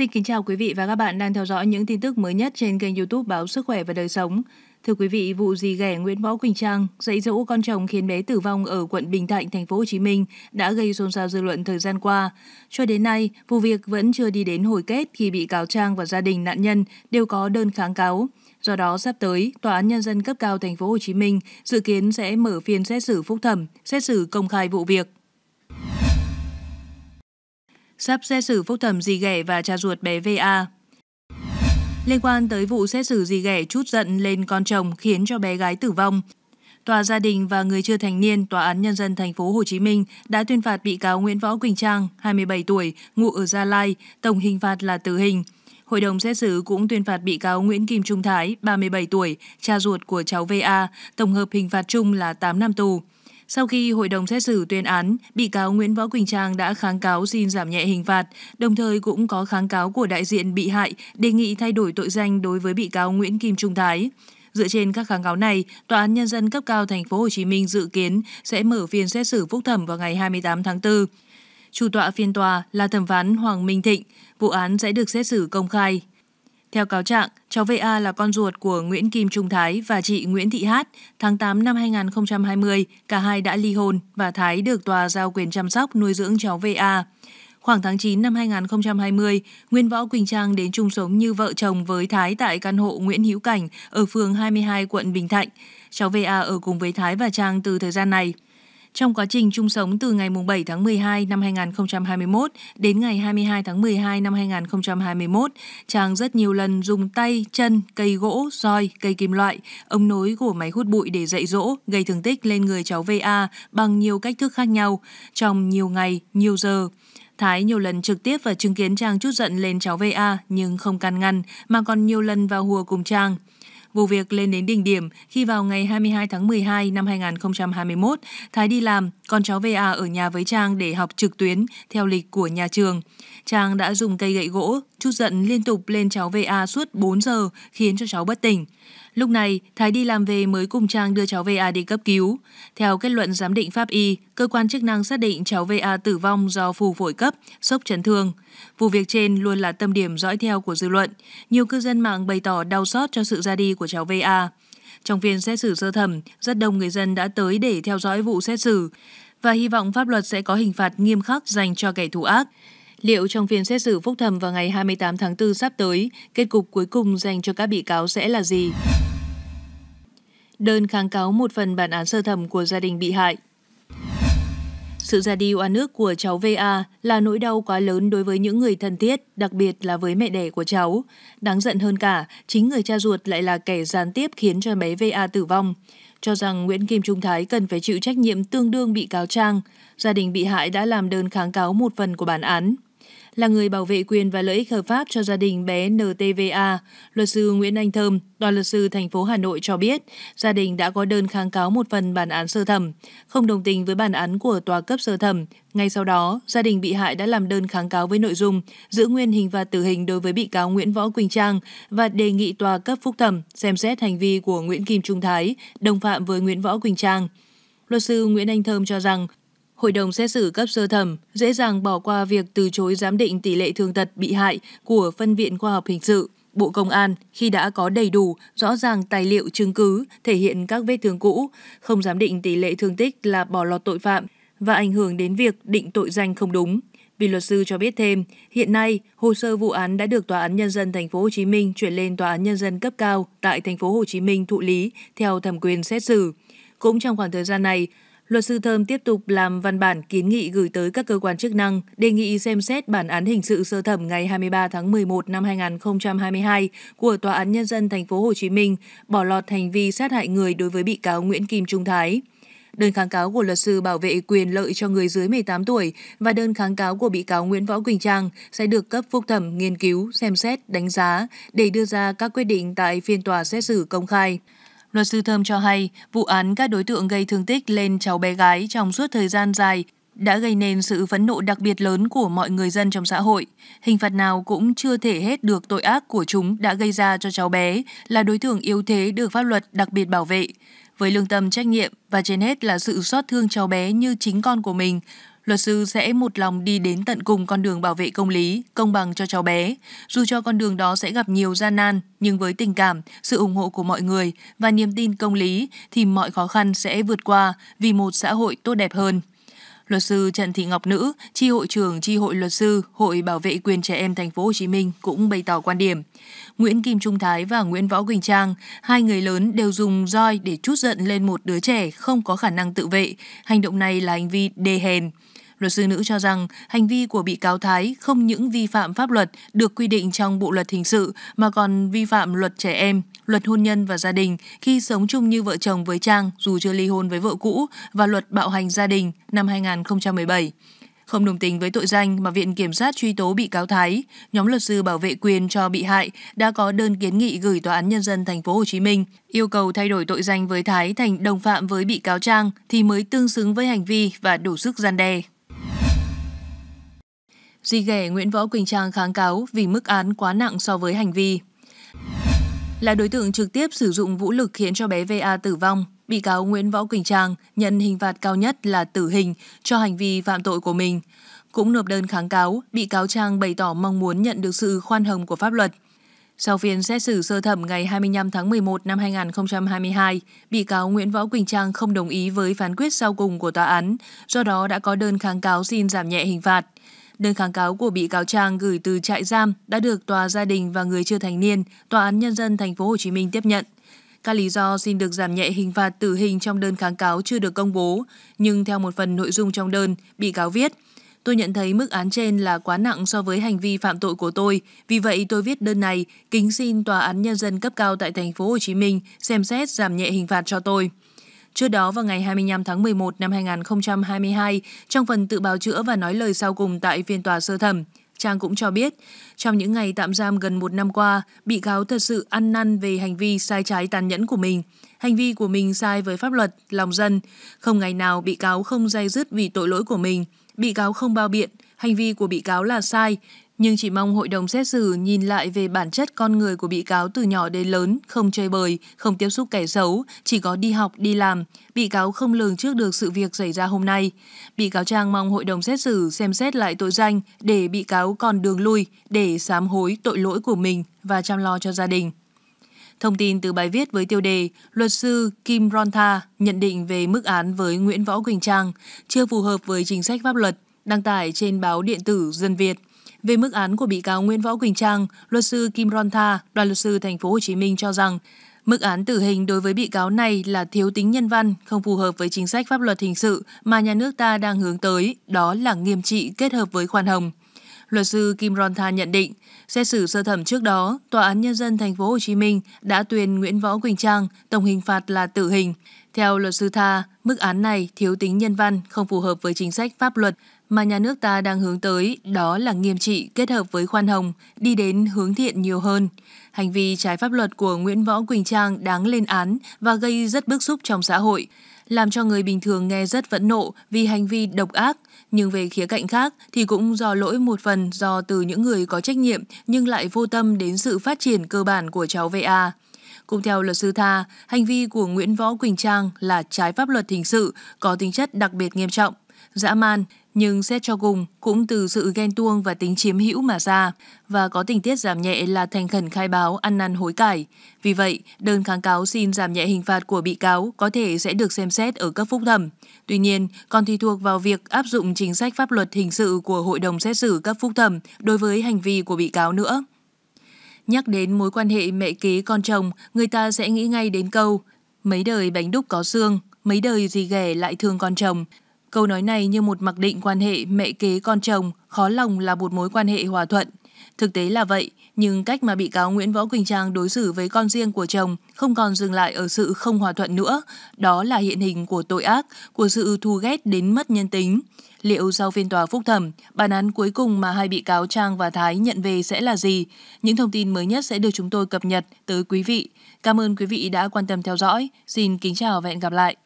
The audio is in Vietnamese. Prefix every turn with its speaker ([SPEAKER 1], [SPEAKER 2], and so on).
[SPEAKER 1] Xin kính chào quý vị và các bạn đang theo dõi những tin tức mới nhất trên kênh youtube Báo Sức Khỏe và Đời Sống. Thưa quý vị, vụ dì ghẻ Nguyễn Võ Quỳnh Trang dạy dỗ con chồng khiến bé tử vong ở quận Bình Thạnh, thành phố Hồ Chí Minh đã gây xôn xao dư luận thời gian qua. Cho đến nay, vụ việc vẫn chưa đi đến hồi kết khi bị cáo Trang và gia đình nạn nhân đều có đơn kháng cáo. Do đó, sắp tới, Tòa án Nhân dân cấp cao thành phố Hồ Chí Minh dự kiến sẽ mở phiên xét xử phúc thẩm, xét xử công khai vụ việc. Sắp xét xử phúc thẩm dì ghẻ và cha ruột bé VA. Liên quan tới vụ xét xử dì ghẻ chút giận lên con chồng khiến cho bé gái tử vong, Tòa gia đình và người chưa thành niên Tòa án Nhân dân thành phố Hồ Chí Minh đã tuyên phạt bị cáo Nguyễn Võ Quỳnh Trang, 27 tuổi, ngụ ở Gia Lai, tổng hình phạt là tử hình. Hội đồng xét xử cũng tuyên phạt bị cáo Nguyễn Kim Trung Thái, 37 tuổi, cha ruột của cháu VA, tổng hợp hình phạt chung là 8 năm tù. Sau khi hội đồng xét xử tuyên án, bị cáo Nguyễn Võ Quỳnh Trang đã kháng cáo xin giảm nhẹ hình phạt, đồng thời cũng có kháng cáo của đại diện bị hại đề nghị thay đổi tội danh đối với bị cáo Nguyễn Kim Trung Thái. Dựa trên các kháng cáo này, Tòa án nhân dân cấp cao thành phố Hồ Chí Minh dự kiến sẽ mở phiên xét xử phúc thẩm vào ngày 28 tháng 4. Chủ tọa phiên tòa là thẩm phán Hoàng Minh Thịnh, vụ án sẽ được xét xử công khai. Theo cáo trạng, cháu VA là con ruột của Nguyễn Kim Trung Thái và chị Nguyễn Thị Hát. Tháng 8 năm 2020, cả hai đã ly hôn và Thái được tòa giao quyền chăm sóc nuôi dưỡng cháu VA. Khoảng tháng 9 năm 2020, Nguyên Võ Quỳnh Trang đến chung sống như vợ chồng với Thái tại căn hộ Nguyễn Hữu Cảnh ở phường 22 quận Bình Thạnh. Cháu VA ở cùng với Thái và Trang từ thời gian này. Trong quá trình chung sống từ ngày 7 tháng 12 năm 2021 đến ngày 22 tháng 12 năm 2021, Trang rất nhiều lần dùng tay, chân, cây gỗ, roi, cây kim loại, ống nối của máy hút bụi để dạy dỗ, gây thương tích lên người cháu VA bằng nhiều cách thức khác nhau, trong nhiều ngày, nhiều giờ. Thái nhiều lần trực tiếp và chứng kiến Trang chút giận lên cháu VA nhưng không can ngăn mà còn nhiều lần vào hùa cùng Trang. Vụ việc lên đến đỉnh điểm khi vào ngày 22 tháng 12 năm 2021, Thái đi làm, con cháu VA ở nhà với Trang để học trực tuyến theo lịch của nhà trường. Trang đã dùng cây gậy gỗ, chút giận liên tục lên cháu VA suốt 4 giờ khiến cho cháu bất tỉnh. Lúc này, Thái đi làm về mới cùng Trang đưa cháu VA đi cấp cứu. Theo kết luận giám định pháp y, cơ quan chức năng xác định cháu VA tử vong do phù phổi cấp, sốc chấn thương. Vụ việc trên luôn là tâm điểm dõi theo của dư luận. Nhiều cư dân mạng bày tỏ đau xót cho sự ra đi của cháu VA. Trong phiên xét xử sơ thẩm, rất đông người dân đã tới để theo dõi vụ xét xử và hy vọng pháp luật sẽ có hình phạt nghiêm khắc dành cho kẻ thù ác. Liệu trong phiên xét xử phúc thẩm vào ngày 28 tháng 4 sắp tới, kết cục cuối cùng dành cho các bị cáo sẽ là gì? Đơn kháng cáo một phần bản án sơ thẩm của gia đình bị hại. Sự ra đi oan ước của cháu VA là nỗi đau quá lớn đối với những người thân thiết, đặc biệt là với mẹ đẻ của cháu. Đáng giận hơn cả, chính người cha ruột lại là kẻ gián tiếp khiến cho bé VA tử vong. Cho rằng Nguyễn Kim Trung Thái cần phải chịu trách nhiệm tương đương bị cáo Trang, gia đình bị hại đã làm đơn kháng cáo một phần của bản án là người bảo vệ quyền và lợi ích hợp pháp cho gia đình bé NTVA, luật sư Nguyễn Anh Thơm, đoàn luật sư thành phố Hà Nội cho biết, gia đình đã có đơn kháng cáo một phần bản án sơ thẩm, không đồng tình với bản án của tòa cấp sơ thẩm. Ngay sau đó, gia đình bị hại đã làm đơn kháng cáo với nội dung giữ nguyên hình phạt tử hình đối với bị cáo Nguyễn Võ Quỳnh Trang và đề nghị tòa cấp phúc thẩm xem xét hành vi của Nguyễn Kim Trung Thái, đồng phạm với Nguyễn Võ Quỳnh Trang. Luật sư Nguyễn Anh Thơm cho rằng Hội đồng xét xử cấp sơ thẩm dễ dàng bỏ qua việc từ chối giám định tỷ lệ thương tật bị hại của Phân viện Khoa học Hình sự, Bộ Công an khi đã có đầy đủ, rõ ràng tài liệu chứng cứ thể hiện các vết thương cũ, không giám định tỷ lệ thương tích là bỏ lọt tội phạm và ảnh hưởng đến việc định tội danh không đúng. Vì luật sư cho biết thêm, hiện nay hồ sơ vụ án đã được Tòa án nhân dân thành phố Hồ Chí Minh chuyển lên Tòa án nhân dân cấp cao tại thành phố Hồ Chí Minh thụ lý theo thẩm quyền xét xử. Cũng trong khoảng thời gian này, Luật sư Thơm tiếp tục làm văn bản kiến nghị gửi tới các cơ quan chức năng đề nghị xem xét bản án hình sự sơ thẩm ngày 23 tháng 11 năm 2022 của Tòa án Nhân dân thành phố Hồ Chí Minh bỏ lọt hành vi sát hại người đối với bị cáo Nguyễn Kim Trung Thái. Đơn kháng cáo của luật sư bảo vệ quyền lợi cho người dưới 18 tuổi và đơn kháng cáo của bị cáo Nguyễn Võ Quỳnh Trang sẽ được cấp phúc thẩm nghiên cứu, xem xét, đánh giá để đưa ra các quyết định tại phiên tòa xét xử công khai. Luật sư Thơm cho hay, vụ án các đối tượng gây thương tích lên cháu bé gái trong suốt thời gian dài đã gây nên sự phẫn nộ đặc biệt lớn của mọi người dân trong xã hội. Hình phạt nào cũng chưa thể hết được tội ác của chúng đã gây ra cho cháu bé là đối tượng yếu thế được pháp luật đặc biệt bảo vệ. Với lương tâm trách nhiệm và trên hết là sự xót thương cháu bé như chính con của mình, Luật sư sẽ một lòng đi đến tận cùng con đường bảo vệ công lý, công bằng cho cháu bé. Dù cho con đường đó sẽ gặp nhiều gian nan, nhưng với tình cảm, sự ủng hộ của mọi người và niềm tin công lý thì mọi khó khăn sẽ vượt qua vì một xã hội tốt đẹp hơn. Luật sư Trần Thị Ngọc Nữ, tri hội trưởng tri hội luật sư Hội Bảo vệ quyền trẻ em thành phố Hồ Chí Minh cũng bày tỏ quan điểm. Nguyễn Kim Trung Thái và Nguyễn Võ Quỳnh Trang, hai người lớn đều dùng roi để chút giận lên một đứa trẻ không có khả năng tự vệ. Hành động này là hành vi đê hèn. Luật sư nữ cho rằng hành vi của bị cáo Thái không những vi phạm pháp luật được quy định trong Bộ luật hình sự mà còn vi phạm luật trẻ em, luật hôn nhân và gia đình khi sống chung như vợ chồng với Trang dù chưa ly hôn với vợ cũ và luật bạo hành gia đình năm 2017. Không đồng tình với tội danh mà Viện Kiểm sát truy tố bị cáo Thái, nhóm luật sư bảo vệ quyền cho bị hại đã có đơn kiến nghị gửi Tòa án Nhân dân thành phố Hồ Chí Minh yêu cầu thay đổi tội danh với Thái thành đồng phạm với bị cáo Trang thì mới tương xứng với hành vi và đủ sức gian đe. Di ghẻ Nguyễn Võ Quỳnh Trang kháng cáo vì mức án quá nặng so với hành vi. Là đối tượng trực tiếp sử dụng vũ lực khiến cho bé VA tử vong, bị cáo Nguyễn Võ Quỳnh Trang nhận hình phạt cao nhất là tử hình cho hành vi phạm tội của mình. Cũng nộp đơn kháng cáo, bị cáo Trang bày tỏ mong muốn nhận được sự khoan hồng của pháp luật. Sau phiên xét xử sơ thẩm ngày 25 tháng 11 năm 2022, bị cáo Nguyễn Võ Quỳnh Trang không đồng ý với phán quyết sau cùng của tòa án, do đó đã có đơn kháng cáo xin giảm nhẹ hình phạt. Đơn kháng cáo của bị cáo Trang gửi từ trại giam đã được tòa gia đình và người chưa thành niên, tòa án nhân dân thành phố Hồ Chí Minh tiếp nhận. Các lý do xin được giảm nhẹ hình phạt tử hình trong đơn kháng cáo chưa được công bố, nhưng theo một phần nội dung trong đơn, bị cáo viết Tôi nhận thấy mức án trên là quá nặng so với hành vi phạm tội của tôi, vì vậy tôi viết đơn này kính xin tòa án nhân dân cấp cao tại thành phố Hồ Chí Minh xem xét giảm nhẹ hình phạt cho tôi. Trước đó vào ngày 25 tháng 11 năm 2022, trong phần tự bào chữa và nói lời sau cùng tại phiên tòa sơ thẩm, Trang cũng cho biết, trong những ngày tạm giam gần một năm qua, bị cáo thật sự ăn năn về hành vi sai trái tàn nhẫn của mình. Hành vi của mình sai với pháp luật, lòng dân. Không ngày nào bị cáo không dây dứt vì tội lỗi của mình. Bị cáo không bao biện, hành vi của bị cáo là sai, nhưng chỉ mong hội đồng xét xử nhìn lại về bản chất con người của bị cáo từ nhỏ đến lớn, không chơi bời, không tiếp xúc kẻ xấu, chỉ có đi học, đi làm. Bị cáo không lường trước được sự việc xảy ra hôm nay. Bị cáo Trang mong hội đồng xét xử xem xét lại tội danh để bị cáo còn đường lui, để sám hối tội lỗi của mình và chăm lo cho gia đình. Thông tin từ bài viết với tiêu đề Luật sư Kim Ronta nhận định về mức án với Nguyễn Võ Quỳnh Trang chưa phù hợp với chính sách pháp luật đăng tải trên báo điện tử Dân Việt. Về mức án của bị cáo Nguyễn Võ Quỳnh Trang, luật sư Kim Ron Tha, đoàn luật sư thành phố Hồ Chí Minh cho rằng Mức án tử hình đối với bị cáo này là thiếu tính nhân văn, không phù hợp với chính sách pháp luật hình sự mà nhà nước ta đang hướng tới, đó là nghiêm trị kết hợp với khoan hồng. Luật sư Kim Ron Tha nhận định, xét xử sơ thẩm trước đó, Tòa án Nhân dân thành phố Hồ Chí Minh đã tuyên Nguyễn Võ Quỳnh Trang tổng hình phạt là tử hình. Theo luật sư Tha, mức án này thiếu tính nhân văn, không phù hợp với chính sách pháp luật mà nhà nước ta đang hướng tới đó là nghiêm trị kết hợp với khoan hồng, đi đến hướng thiện nhiều hơn. Hành vi trái pháp luật của Nguyễn Võ Quỳnh Trang đáng lên án và gây rất bức xúc trong xã hội, làm cho người bình thường nghe rất phẫn nộ vì hành vi độc ác, nhưng về khía cạnh khác thì cũng do lỗi một phần do từ những người có trách nhiệm nhưng lại vô tâm đến sự phát triển cơ bản của cháu VA. Cũng theo luật sư Tha, hành vi của Nguyễn Võ Quỳnh Trang là trái pháp luật hình sự, có tính chất đặc biệt nghiêm trọng, dã man, nhưng xét cho cùng cũng từ sự ghen tuông và tính chiếm hữu mà ra và có tình tiết giảm nhẹ là thành khẩn khai báo ăn năn hối cải. Vì vậy, đơn kháng cáo xin giảm nhẹ hình phạt của bị cáo có thể sẽ được xem xét ở cấp phúc thẩm. Tuy nhiên, còn tùy thuộc vào việc áp dụng chính sách pháp luật hình sự của Hội đồng xét xử cấp phúc thẩm đối với hành vi của bị cáo nữa. Nhắc đến mối quan hệ mẹ kế con chồng, người ta sẽ nghĩ ngay đến câu Mấy đời bánh đúc có xương, mấy đời gì ghẻ lại thương con chồng. Câu nói này như một mặc định quan hệ mẹ kế con chồng, khó lòng là một mối quan hệ hòa thuận. Thực tế là vậy, nhưng cách mà bị cáo Nguyễn Võ Quỳnh Trang đối xử với con riêng của chồng không còn dừng lại ở sự không hòa thuận nữa. Đó là hiện hình của tội ác, của sự thù ghét đến mất nhân tính. Liệu sau phiên tòa phúc thẩm, bản án cuối cùng mà hai bị cáo Trang và Thái nhận về sẽ là gì? Những thông tin mới nhất sẽ được chúng tôi cập nhật tới quý vị. Cảm ơn quý vị đã quan tâm theo dõi. Xin kính chào và hẹn gặp lại.